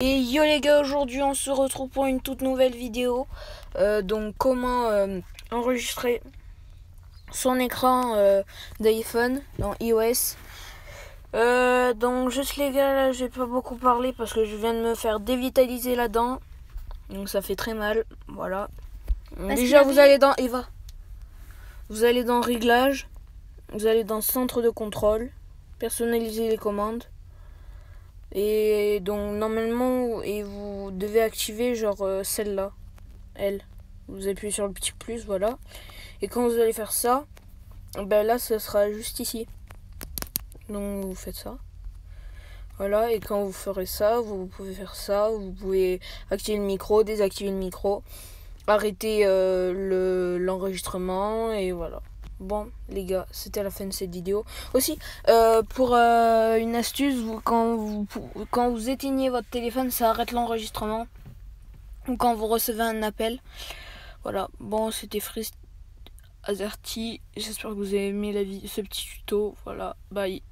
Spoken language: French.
Et yo les gars, aujourd'hui on se retrouve pour une toute nouvelle vidéo. Euh, donc comment euh, enregistrer son écran euh, d'iPhone dans iOS. donc juste les gars, là j'ai pas beaucoup parlé parce que je viens de me faire dévitaliser la dent. Donc ça fait très mal. Voilà. Déjà vous allez dans Eva. Vous allez dans réglage. Vous allez dans centre de contrôle. Personnaliser les commandes. Et donc normalement, vous devez activer genre euh, celle-là, elle. Vous appuyez sur le petit plus, voilà. Et quand vous allez faire ça, ben là, ce sera juste ici. Donc vous faites ça. Voilà, et quand vous ferez ça, vous pouvez faire ça. Vous pouvez activer le micro, désactiver le micro, arrêter euh, l'enregistrement, et voilà. Bon, les gars, c'était la fin de cette vidéo. Aussi, euh, pour euh, une astuce, vous, quand, vous, quand vous éteignez votre téléphone, ça arrête l'enregistrement. Ou quand vous recevez un appel. Voilà, bon, c'était Frist Azerty. J'espère que vous avez aimé la vie, ce petit tuto. Voilà, bye.